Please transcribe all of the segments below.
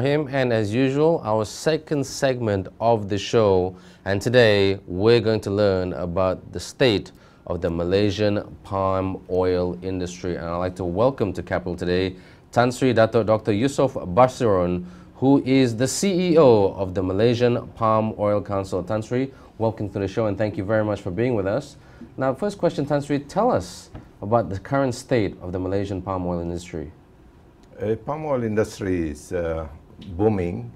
him and as usual our second segment of the show and today we're going to learn about the state of the Malaysian palm oil industry and I'd like to welcome to Capital today Tan Sri Dato Dr. Yusof Basiron who is the CEO of the Malaysian Palm Oil Council. Tan Sri, welcome to the show and thank you very much for being with us. Now first question Tan Sri, tell us about the current state of the Malaysian palm oil industry. Uh, palm oil industry is uh, booming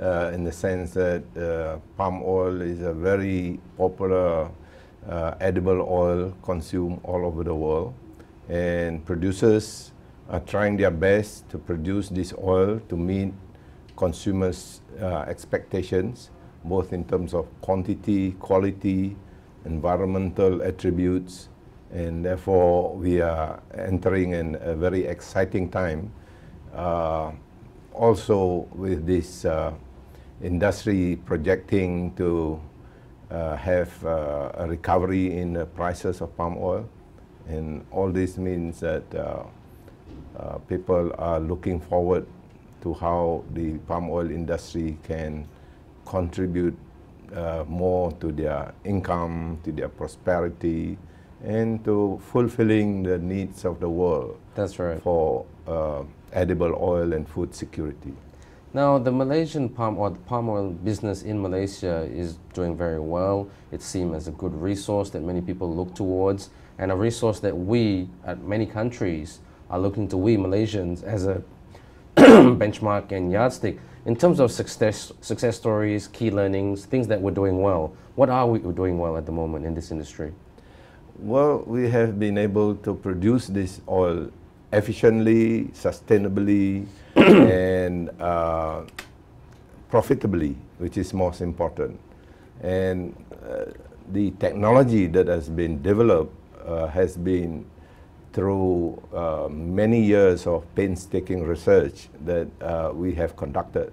uh, in the sense that uh, palm oil is a very popular uh, edible oil consumed all over the world. And producers are trying their best to produce this oil to meet consumers uh, expectations both in terms of quantity, quality, environmental attributes. And therefore we are entering in a very exciting time uh, also with this uh, industry projecting to uh, have uh, a recovery in the prices of palm oil. And all this means that people are looking forward to how the palm oil industry can contribute more to their income, to their prosperity, and to fulfilling the needs of the world. That's right. For uh, edible oil and food security. Now, the Malaysian palm oil, palm oil business in Malaysia is doing very well. It seems as a good resource that many people look towards and a resource that we, at many countries, are looking to we Malaysians as a benchmark and yardstick. In terms of success, success stories, key learnings, things that we're doing well, what are we doing well at the moment in this industry? Well, we have been able to produce this oil efficiently, sustainably, and uh, profitably, which is most important. And uh, the technology that has been developed uh, has been through uh, many years of painstaking research that uh, we have conducted.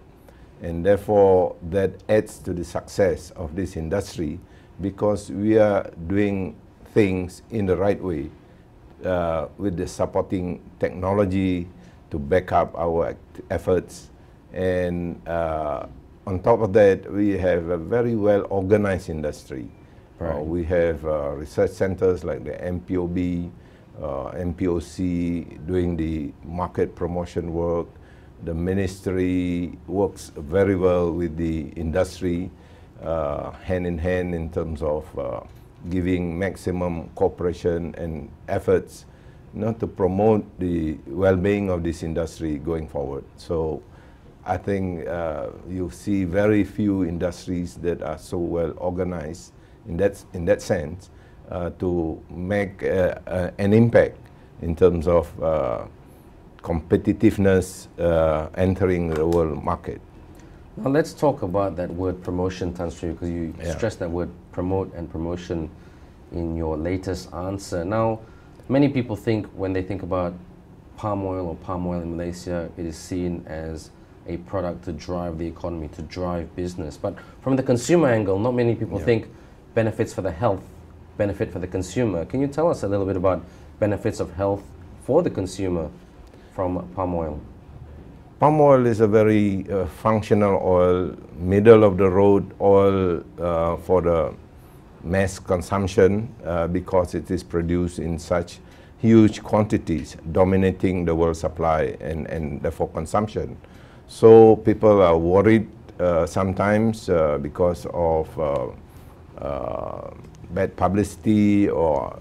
And therefore, that adds to the success of this industry because we are doing things in the right way uh, with the supporting technology to back up our efforts. And uh, on top of that, we have a very well organized industry. Uh, right. Uh, we have uh, research centers like the MPOB, uh, MPOC doing the market promotion work. The ministry works very well with the industry, hand in hand in terms of giving maximum cooperation and efforts not to promote the well-being of this industry going forward. So I think uh, you see very few industries that are so well organized in that, in that sense uh, to make uh, uh an impact in terms of uh, competitiveness uh, entering the world market. Now let's talk about that word promotion, Tan Sri, because you yeah. stressed that word promote and promotion in your latest answer. Now, many people think when they think about palm oil or palm oil in Malaysia, it is seen as a product to drive the economy, to drive business. But from the consumer angle, not many people yeah. think benefits for the health, benefit for the consumer. Can you tell us a little bit about benefits of health for the consumer from palm oil? Palm oil is a very uh, functional oil, middle of the road oil uh, for the mass consumption uh, because it is produced in such huge quantities, dominating the world supply and, and therefore consumption. So people are worried uh, sometimes uh, because of uh, bad publicity or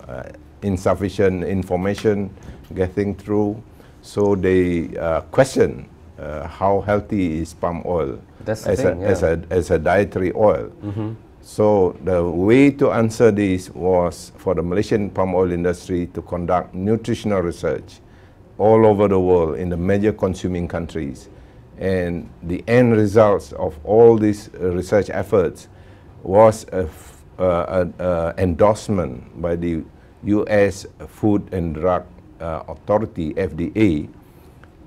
insufficient information getting through. So they question uh, how healthy is palm oil as, thing, a, yeah. as, a, as a dietary oil. Mm -hmm. So the way to answer this was for the Malaysian palm oil industry to conduct nutritional research all over the world in the major consuming countries. And the end results of all these research efforts was an endorsement by the U.S. Food and Drug uh, Authority, FDA,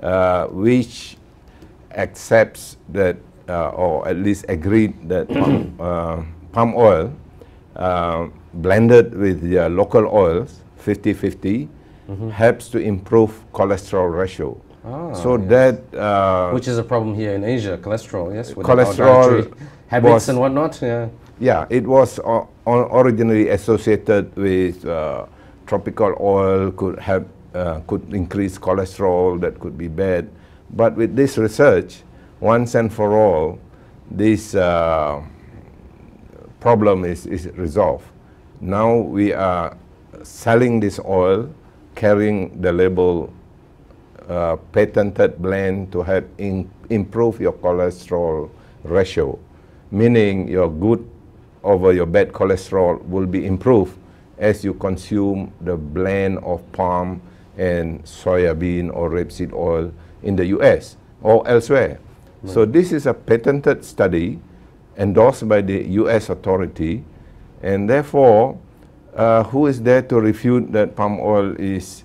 uh, which accepts that, uh, or at least agreed that uh, palm oil uh, blended with the local oils, 50-50, mm -hmm. helps to improve cholesterol ratio Ah, so yes. that uh, which is a problem here in Asia, cholesterol. Yes, with cholesterol habits and whatnot. Yeah. Yeah, it was uh, originally associated with uh, tropical oil could have uh, could increase cholesterol that could be bad, but with this research, once and for all, this uh, problem is, is resolved. Now we are selling this oil, carrying the label uh, patented blend to help improve your cholesterol ratio, meaning your good over your bad cholesterol will be improved as you consume the blend of palm and soybean or rapeseed oil in the US or elsewhere. Right. So this is a patented study endorsed by the US authority and therefore uh, who is there to refute that palm oil is,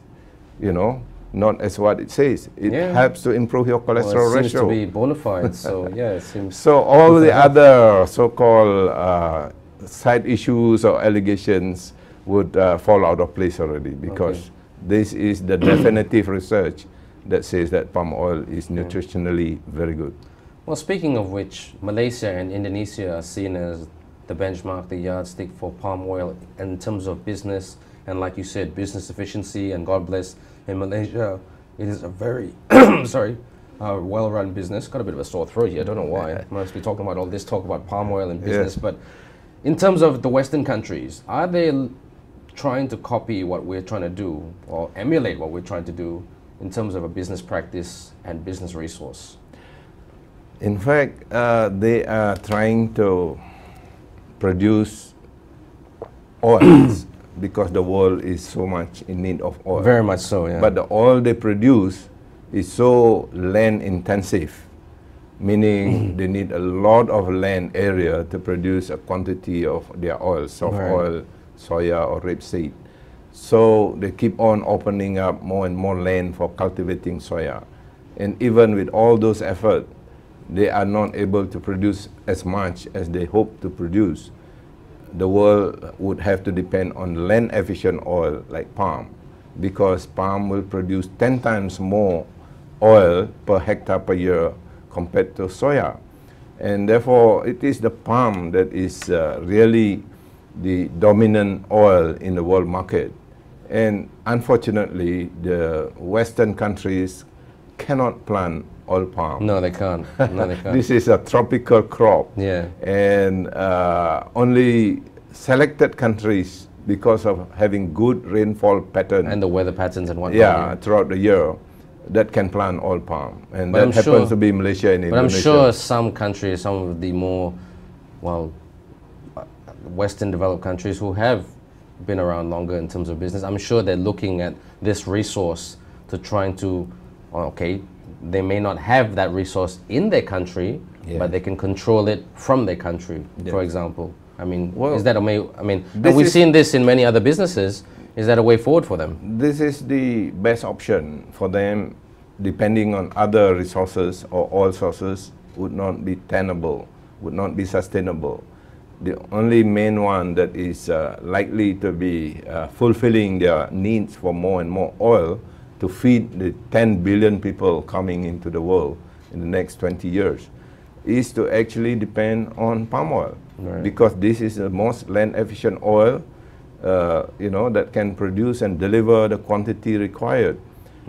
you know, not as what it says. It yeah. helps to improve your cholesterol well, it ratio. Seems to be bona fide. so yeah, it seems. So all the other so-called uh, side issues or allegations would uh, fall out of place already because okay. this is the definitive research that says that palm oil is nutritionally very good. Well, speaking of which, Malaysia and Indonesia are seen as the benchmark, the yardstick for palm oil in terms of business and, like you said, business efficiency. And God bless in Malaysia, it is a very sorry. Uh, well-run business. Got a bit of a sore throat here. I don't know why. I must be talking about all this talk about palm oil and business. Yes. But in terms of the Western countries, are they trying to copy what we're trying to do or emulate what we're trying to do in terms of a business practice and business resource? In fact, uh, they are trying to produce oils because the world is so much in need of oil. Very much so, yeah. But the oil they produce is so land intensive, meaning they need a lot of land area to produce a quantity of their oil, soft right. oil, soya or rapeseed. So they keep on opening up more and more land for cultivating soya. And even with all those efforts, they are not able to produce as much as they hope to produce the world would have to depend on land efficient oil like palm because palm will produce 10 times more oil per hectare per year compared to soya. And therefore, it is the palm that is uh, really the dominant oil in the world market. And unfortunately, the Western countries cannot plant oil palm. No, they can't. No, they can't. this is a tropical crop. Yeah. And uh, only selected countries, because of having good rainfall pattern and the weather patterns and whatnot. Yeah, throughout the year, that can plant oil palm, and but that I'm happens sure, to be Malaysia and Indonesia. But I'm sure some countries, some of the more, well, Western developed countries who have been around longer in terms of business, I'm sure they're looking at this resource to trying to, oh, okay, they may not have that resource in their country, yeah. but they can control it from their country, for example. I mean, well, is that a way, I mean, we've seen this in many other businesses. Is that a way forward for them? This is the best option for them, depending on other resources or oil sources would not be tenable, would not be sustainable. The only main one that is uh, likely to be uh, fulfilling their needs for more and more oil to feed the 10 billion people coming into the world in the next 20 years is to actually depend on palm oil. Right. because this is the most land efficient oil uh, you know that can produce and deliver the quantity required.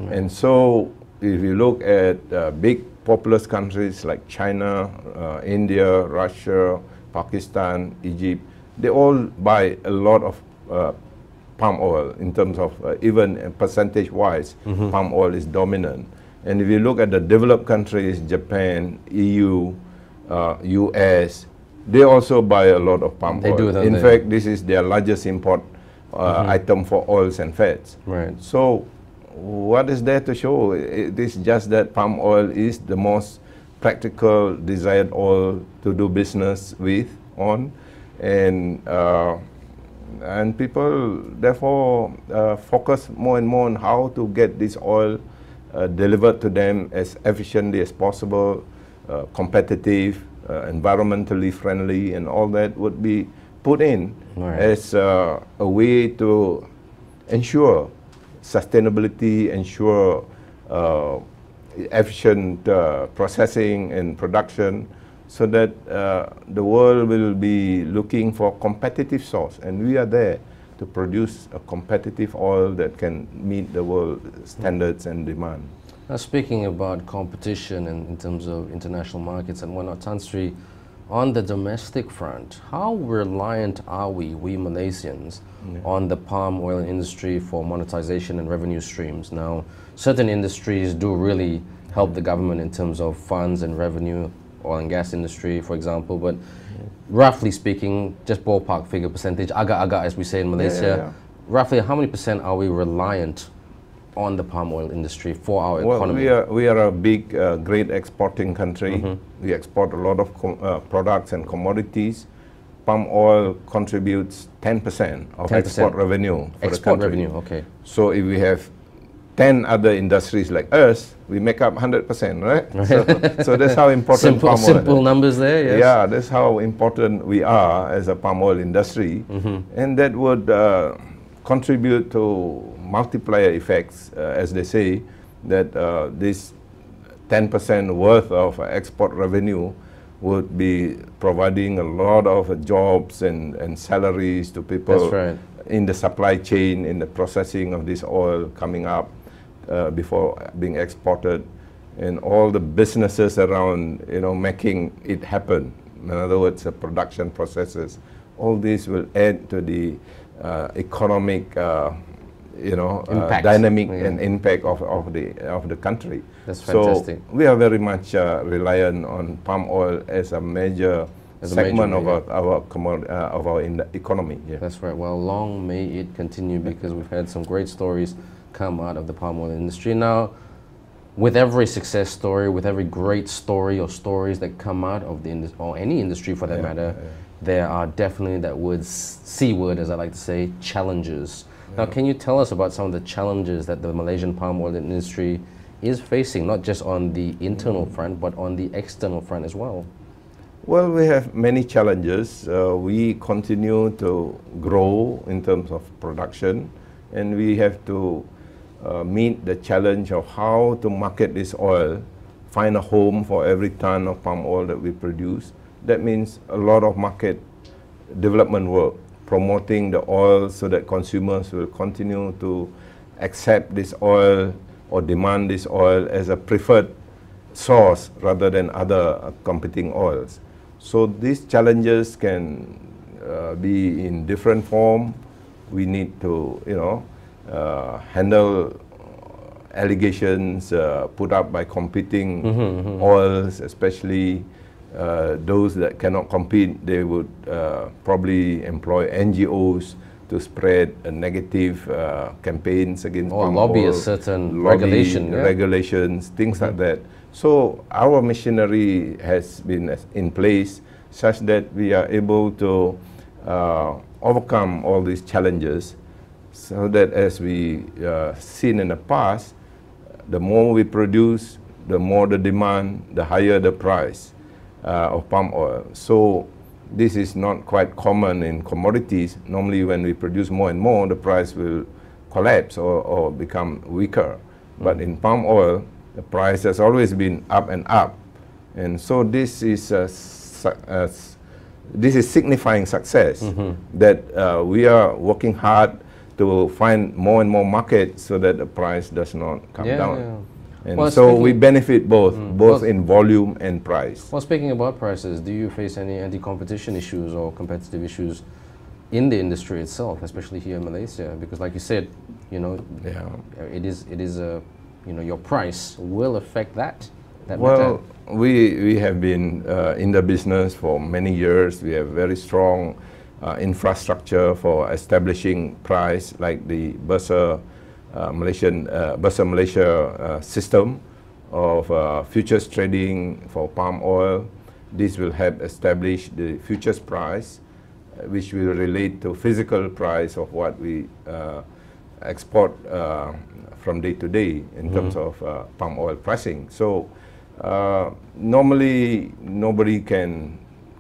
And so if you look at uh, big populous countries like China, uh, India, Russia, Pakistan, Egypt, they all buy a lot of uh, palm oil in terms of uh, even percentage wise, mm-hmm. palm oil is dominant. And if you look at the developed countries, Japan, EU, uh, US, they also buy a lot of palm they oil. Do, in fact, this is their largest import uh, mm-hmm. item for oils and fats. Right. So, what is there to show? It is just that palm oil is the most practical, desired oil to do business with on, and uh, and people therefore uh, focus more and more on how to get this oil uh, delivered to them as efficiently as possible, uh, competitive, uh, environmentally friendly, and all that would be put in right. as uh, a way to ensure sustainability, ensure uh, efficient uh, processing and production so that uh, the world will be looking for competitive source and we are there to produce a competitive oil that can meet the world standards and demand. Now speaking about competition and in terms of international markets and whatnot, Tan Sri, on the domestic front, how reliant are we, we Malaysians, yeah. on the palm oil industry for monetization and revenue streams? Now, certain industries do really help the government in terms of funds and revenue, oil and gas industry, for example, but roughly speaking, just ballpark figure percentage, agak-agak as we say in Malaysia, yeah, yeah, roughly how many percent are we reliant on the palm oil industry for our well, economy? We are, we are a big, uh, great exporting country. Mm -hmm. We export a lot of uh, products and commodities. Palm oil contributes 10% of 10%. export revenue for export the country. revenue, okay. So if we have 10 other industries like us, we make up 100%, right? so, so, that's how important simple, palm oil Simple numbers there, yes. Yeah, that's how important we are as a palm oil industry. Mm -hmm. And that would uh, contribute to multiplier effects, uh, as they say, that uh, this 10% worth of export revenue would be providing a lot of jobs and, and salaries to people right. in the supply chain, in the processing of this oil coming up uh, before being exported, and all the businesses around, you know, making it happen. In other words, the production processes. All this will add to the uh, economic, uh, you know, uh, dynamic yeah. and impact of, of the of the country. That's fantastic. So we are very much uh, reliant on palm oil as a major as segment a major, of, our, our uh, of our economy. Yeah. That's right. Well, long may it continue because we've had some great stories come out of the palm oil industry. Now, with every success story, with every great story or stories that come out of the industry, or any industry for that yeah, matter, yeah. there are definitely that word, C word, as I like to say, challenges. Now, can you tell us about some of the challenges that the Malaysian palm oil industry is facing, not just on the internal mm. front, but on the external front as well? Well, we have many challenges. Uh, we continue to grow in terms of production, and we have to uh, meet the challenge of how to market this oil, find a home for every ton of palm oil that we produce. That means a lot of market development work, promoting the oil so that consumers will continue to accept this oil or demand this oil as a preferred source rather than other uh, competing oils. So these challenges can uh, be in different form. We need to, you know, uh, handle allegations uh, put up by competing mm -hmm, mm -hmm. oils, especially uh, those that cannot compete, they would uh, probably employ NGOs to spread negative uh, campaigns against or lobby a certain lobby regulation, yeah? regulations, things mm -hmm. like that. So our machinery has been in place such that we are able to uh, overcome all these challenges so that as we uh, seen in the past, the more we produce, the more the demand, the higher the price of palm oil. So this is not quite common in commodities. Normally when we produce more and more, the price will collapse or, or become weaker. Mm. But in palm oil, the price has always been up and up. And so this is a, a this is signifying success mm -hmm. that uh, we are working hard to find more and more markets so that the price does not come yeah, down. Yeah. And well, so we benefit both, mm, both well, in volume and price. Well, speaking about prices, do you face any anti-competition issues or competitive issues in the industry itself, especially here in Malaysia? Because, like you said, you know, yeah. it is it is a you know your price will affect that. that well, matter. we we have been uh, in the business for many years. We have very strong uh, infrastructure for establishing price like the Bursa Malaysian uh, Bursa Malaysia uh, system of uh, futures trading for palm oil. This will help establish the futures price, uh, which will relate to physical price of what we export from day to day in mm terms of palm oil pricing. So normally nobody can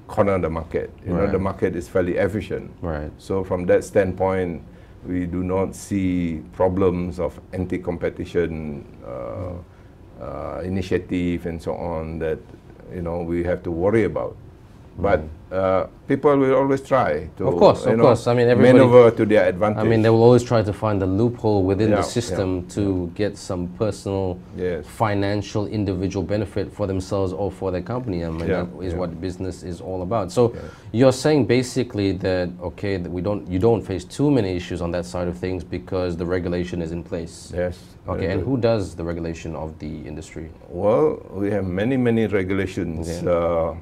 corner the market. You right. know, the market is fairly efficient. Right. So from that standpoint, we do not see problems of anti-competition uh, uh, initiative and so on that you know we have to worry about. But uh, people will always try to Of course, you of know, course. I mean, everybody- maneuver to their advantage. I mean, they will always try to find a loophole within Yeah, the yeah. system to get some personal, Yes. financial, individual benefit for themselves or for their company. I mean, Yeah, that is yeah. what business is all about. So, you're saying basically that okay, that we don't, you don't face too many issues on that side of things because the regulation is in place. yes. Okay, and who does the regulation of the industry? Well, we have many many regulations. Uh,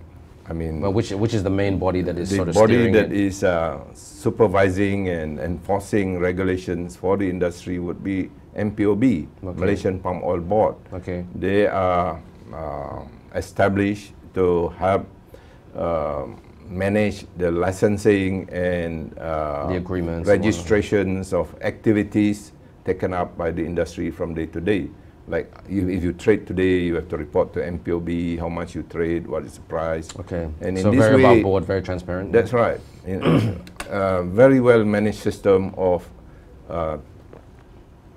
I mean, Well, which which is the main body that is the sort of body that is uh, supervising and enforcing regulations for the industry would be MPOB, Okay. Malaysian Palm Oil Board. Okay. They are uh, established to help uh, manage the licensing and uh, The agreements registrations of activities taken up by the industry from day to day. Like you, if you trade today, you have to report to MPOB how much you trade, what is the price. Okay. And in so this very way- above board, very transparent. That's right. Uh, very well managed system of uh,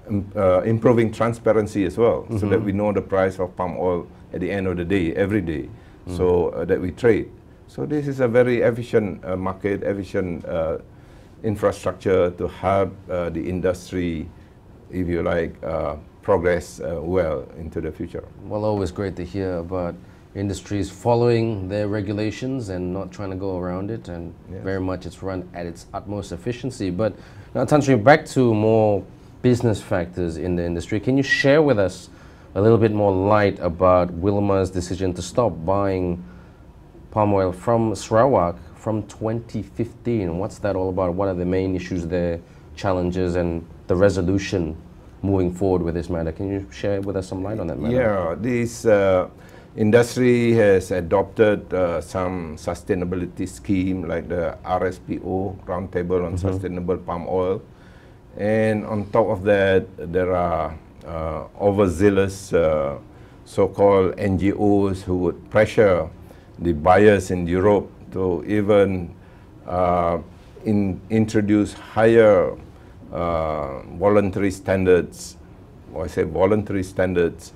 im- uh, improving transparency as well, so that we know the price of palm oil at the end of the day, every day, so uh, that we trade. So this is a very efficient uh, market, efficient uh, infrastructure to help uh, the industry, if you like, uh, progress uh, well into the future. Well, always great to hear about industries following their regulations and not trying to go around it, and Yes. very much it's run at its utmost efficiency. But now, Tan Sri, back to more business factors in the industry. Can you share with us a little bit more light about Wilmar's decision to stop buying palm oil from Sarawak from 2015? What's that all about? What are the main issues there, challenges, and the resolution moving forward with this matter? Can you share with us some light on that matter? Yeah, this uh, industry has adopted uh, some sustainability scheme like the RSPO Roundtable on Sustainable Palm Oil, and on top of that, there are uh, overzealous uh, so-called NGOs who would pressure the buyers in Europe to even uh, in, introduce higher uh, voluntary standards, or I say voluntary standards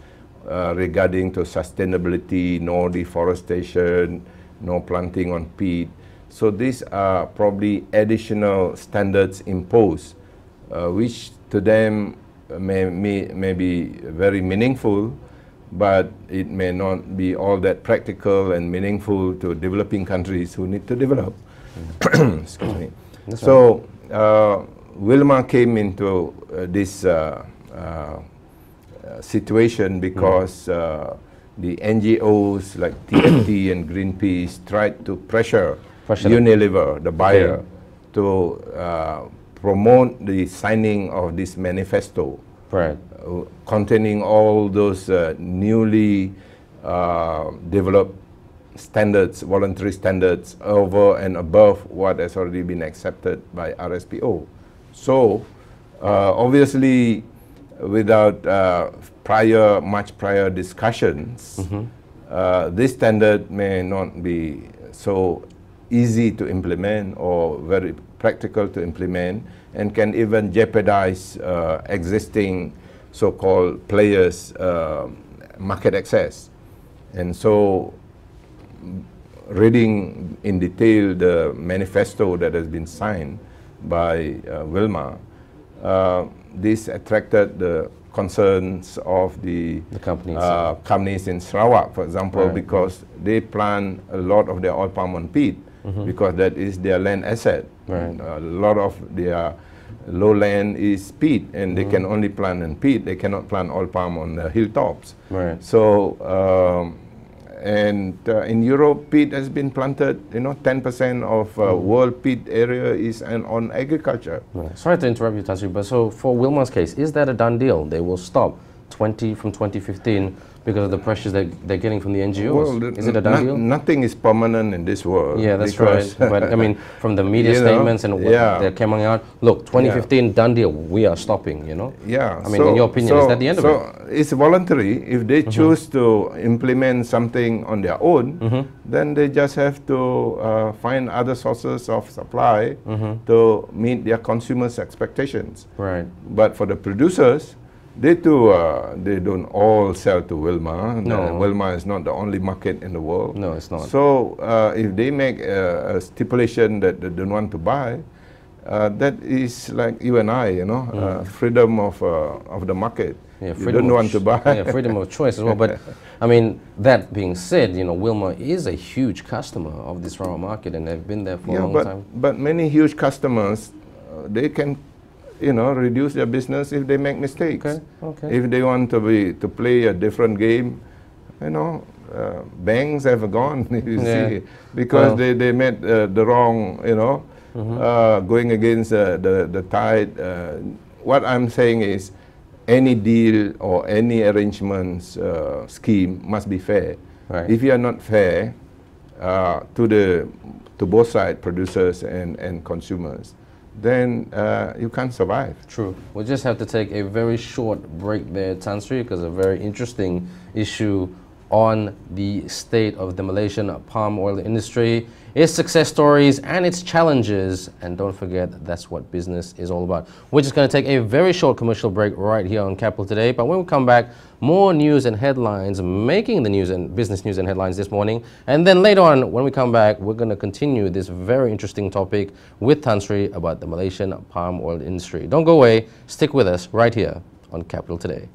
uh, regarding to sustainability, no deforestation, no planting on peat. So these are probably additional standards imposed, uh, which to them may, may, may be very meaningful, but it may not be all that practical and meaningful to developing countries who need to develop. Excuse me. That's so uh, Wilmar came into uh, this uh, uh, situation because uh, the NGOs like TFT and Greenpeace tried to pressure, Pressure Unilever, the buyer, Okay. to uh, promote the signing of this manifesto Right. uh, containing all those uh, newly uh, developed standards, voluntary standards over and above what has already been accepted by RSPO. So, uh, obviously, without uh, prior, much prior discussions, uh, this standard may not be so easy to implement or very practical to implement and can even jeopardize uh, existing so-called players' uh, market access. And so reading in detail the manifesto that has been signed by uh, Wilmar, uh, this attracted the concerns of the, The companies. uh, companies in Sarawak, for example, Right. because they plant a lot of their oil palm on peat because that is their land asset. Right. A lot of their lowland is peat, and they Mm-hmm. can only plant in peat. They cannot plant oil palm on the hilltops. Right. So, um, and uh, in Europe, peat has been planted. You know, 10% of uh, world peat area is an, on agriculture. Right. Sorry to interrupt you, Tan Sri, but so for Wilmar's case, is that a done deal? They will stop 20 from 2015 because of the pressures that they're getting from the NGOs. the- is it a done deal? Nothing is permanent in this world. Yeah, that's right. But I mean, from the media You know, statements and what yeah. they're coming out, look, 2015 done deal. We are stopping. You know. Yeah. I mean, in your opinion, is that the end of it? Mm-hmm. it's voluntary. If they choose to implement something on their own, Mm-hmm. then they just have to uh, find other sources of supply Mm-hmm. to meet their consumers' expectations. Right. But for the producers, they too, uh, they don't all sell to Wilmar. No. Uh, Wilmar is not the only market in the world. No, it's not. So uh, if they make a, a stipulation that they don't want to buy, uh, that is like you and I, you know, uh, freedom of, uh, of the market. Yeah, you freedom don't of want to buy. Yeah, freedom of choice as well. But I mean, that being said, you know, Wilmar is a huge customer of this raw market, and they've been there for a long but, time. but many huge customers, uh, they can, you know, reduce their business if they make mistakes. Okay, okay. If they want to be to play a different game, you know, uh, banks have gone. You Yeah. see, because Well- they, they made uh, the wrong, you know, Mm-hmm. uh, going against uh, the the tide. Uh, what I'm saying is, any deal or any arrangements uh, scheme must be fair. Right. If you are not fair uh, to the to both sides, producers and, and consumers, then uh, you can't survive. True. We'll just have to take a very short break there, Tansri, because a very interesting issue on the state of the Malaysian palm oil industry, its success stories and its challenges. And don't forget, that's what business is all about. We're just going to take a very short commercial break right here on Capital Today. But when we come back, more news and headlines making the news and business news and headlines this morning. And then later on, when we come back, we're going to continue this very interesting topic with Tansri about the Malaysian palm oil industry. Don't go away. Stick with us right here on Capital Today.